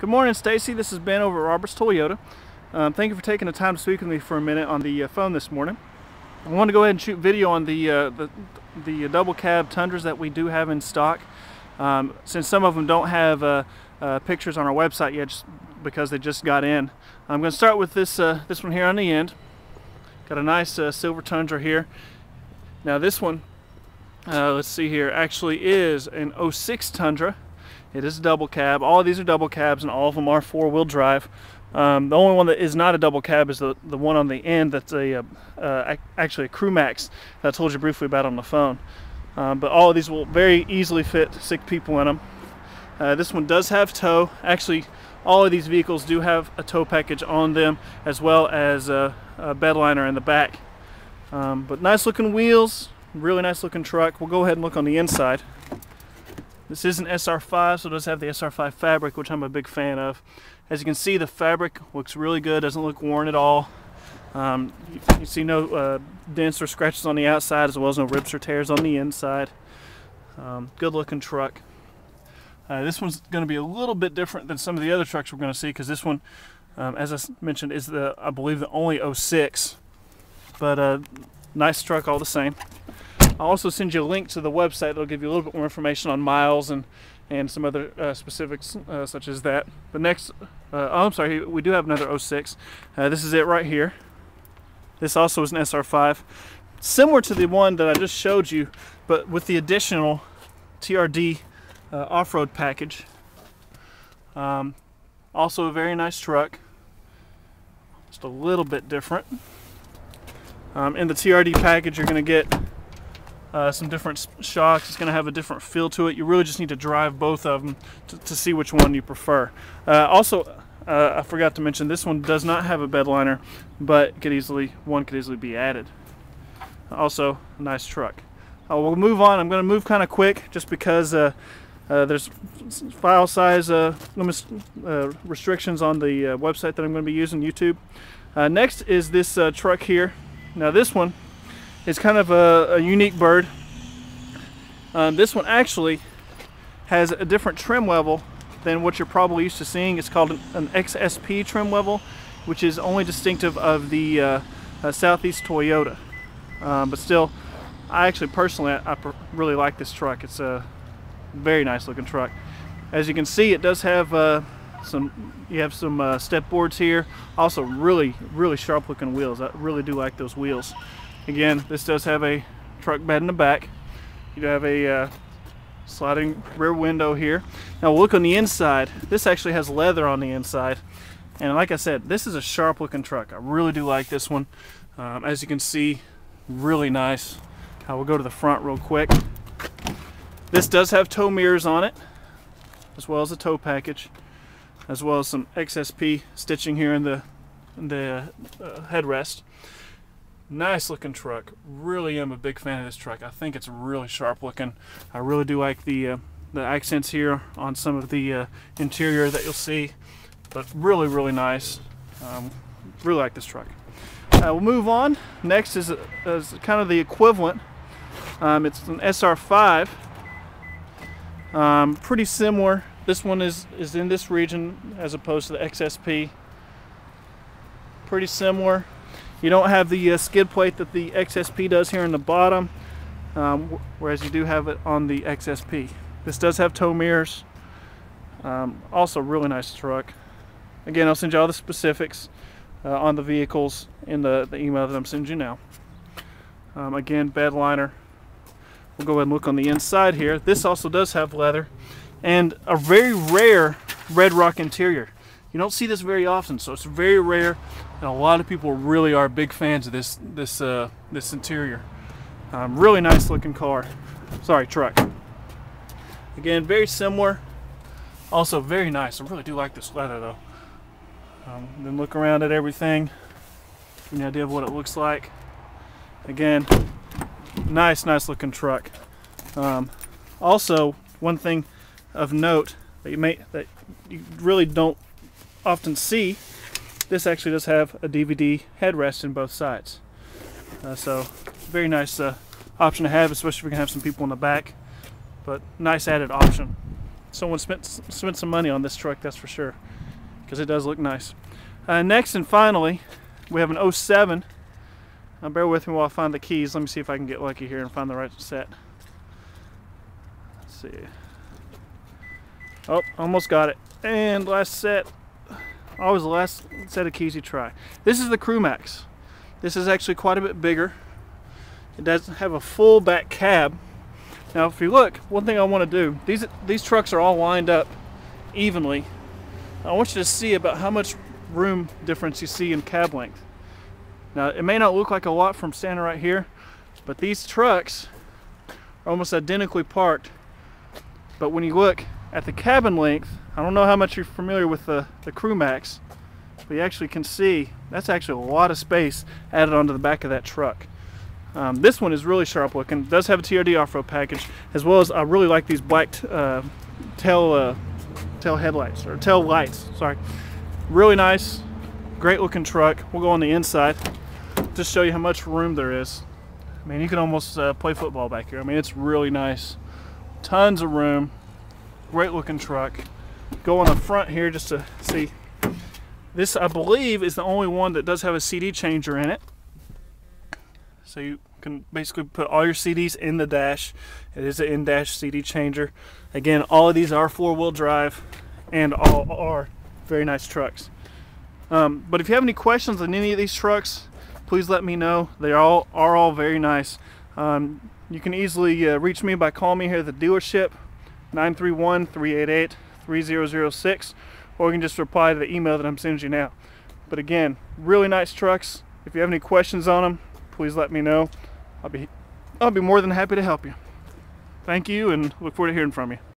Good morning, Stacy. This is Ben over at Roberts Toyota. Um, thank you for taking the time to speak with me for a minute on the uh, phone this morning. I want to go ahead and shoot video on the uh, the, the double cab Tundras that we do have in stock. Um, since some of them don't have uh, uh pictures on our website yet, because they just got in, I'm going to start with this uh, this one here on the end. Got a nice uh, silver Tundra here. Now this one, let's see here, actually is an 06 Tundra. It is a double cab. All of these are double cabs and all of them are four-wheel drive. Um, the only one that is not a double cab is the, the one on the end that's a uh, uh, actually a Crewmax that I told you briefly about on the phone. Um, but all of these will very easily fit six people in them. Uh, this one does have tow. Actually, all of these vehicles do have a tow package on them as well as a, a bed liner in the back. Um, but nice looking wheels, really nice looking truck. We'll go ahead and look on the inside. This is an SR5, so it does have the SR5 fabric, which I'm a big fan of. As you can see, the fabric looks really good, doesn't look worn at all. Um, you, you, see no uh, dents or scratches on the outside, as well as no rips or tears on the inside. Um, good looking truck. Uh, this one's going to be a little bit different than some of the other trucks we're going to see, because this one, um, as I mentioned, is the, I believe, the only 06. But uh, nice truck all the same. I'll also send you a link to the website that'll give you a little bit more information on miles and and some other uh, specifics uh, such as that. But next, uh, oh, I'm sorry, we do have another 06. Uh, this is it right here. This also is an SR5, similar to the one that I just showed you, but with the additional TRD uh, off-road package. Um, also a very nice truck, just a little bit different. Um, in the TRD package, you're going to get uh, some different shocks. It's going to have a different feel to it. You really just need to drive both of them to, to see which one you prefer. Uh, also, uh, I forgot to mention this one does not have a bed liner, but could easily one could easily be added. Also, nice truck. Uh, we'll move on. I'm going to move kind of quick just because uh, uh, there's file size restrictions on the website that I'm going to be using, YouTube. next is this truck here. Now this one is kind of a, a unique bird. Um, this one actually has a different trim level than what you're probably used to seeing. It's called an, an XSP trim level, which is only distinctive of the uh, uh, Southeast Toyota. Um, but still, I actually personally, I, I, really like this truck. It's a very nice looking truck. As you can see, it does have uh, some, you have some uh, step boards here. Also really, really sharp looking wheels. I really do like those wheels. Again, this does have a truck bed in the back. You have a uh, sliding rear window here. Now look on the inside. This actually has leather on the inside. And like I said, this is a sharp looking truck. I really do like this one. Um, as you can see, really nice. I will go to the front real quick. This does have tow mirrors on it, as well as a tow package, as well as some XSP stitching here in the, in the uh, headrest. Nice looking truck. Really am a big fan of this truck. I think it's really sharp looking. I really do like the uh, the accents here on some of the uh, interior that you'll see. But really, really nice. Um, really like this truck. Uh, we'll move on. Next is, is kind of the equivalent. Um, it's an SR5. Um, pretty similar. This one is, is in this region as opposed to the XSP. Pretty similar. You don't have the uh, skid plate that the XSP does here in the bottom, um, whereas you do have it on the XSP. This does have tow mirrors. Um, also really nice truck. Again, I'll send you all the specifics uh, on the vehicles in the, the email that I'm sending you now. Um, again, bed liner. We'll go ahead and look on the inside here. This also does have leather and a very rare red rock interior. You don't see this very often, so it's very rare, and a lot of people really are big fans of this this uh, this interior. Um, really nice looking car. Sorry, truck. Again, very similar. Also very nice. I really do like this leather though. Um, then look around at everything. Give you an idea of what it looks like. Again, nice, nice looking truck. Um, also, one thing of note that you may that you really don't often see, this actually does have a DVD headrest in both sides. Uh, so very nice uh, option to have, especially if we can have some people in the back. But nice added option. someone spent spent some money on this truck, that's for sure, because it does look nice. Uh, next and finally, we have an 07. Now bear with me while I find the keys. Let me see if I can get lucky here and find the right set. Let's see. Oh, almost got it. And last set. Oh, Always the last set of keys you try. This is the Crewmax. This is actually quite a bit bigger. It does have a full back cab. Now if you look, one thing I want to do, these, these trucks are all lined up evenly. I want you to see about how much room difference you see in cab length. Now it may not look like a lot from standing right here, but these trucks are almost identically parked. But when you look at the cabin length, I don't know how much you're familiar with the, the Crewmax, but you actually can see that's actually a lot of space added onto the back of that truck. Um, this one is really sharp looking. Does have a TRD off-road package, as well as I really like these black uh, tail uh, tail headlights or tail lights. Sorry, really nice, great looking truck. We'll go on the inside, just show you how much room there is. I mean, you can almost uh, play football back here. I mean, it's really nice. Tons of room. Great looking truck. Go on the front here just to see. This, I believe, is the only one that does have a CD changer in it. So you can basically put all your CDs in the dash. It is an in-dash CD changer. Again, all of these are four-wheel drive and all are very nice trucks. Um, but if you have any questions on any of these trucks, please let me know. They all are all very nice. Um, you can easily uh, reach me by calling me here at the dealership, 931-388-3006, or you can just reply to the email that I'm sending you now. But again, really nice trucks. If you have any questions on them, please let me know. I'll be I'll be more than happy to help you. Thank you and look forward to hearing from you.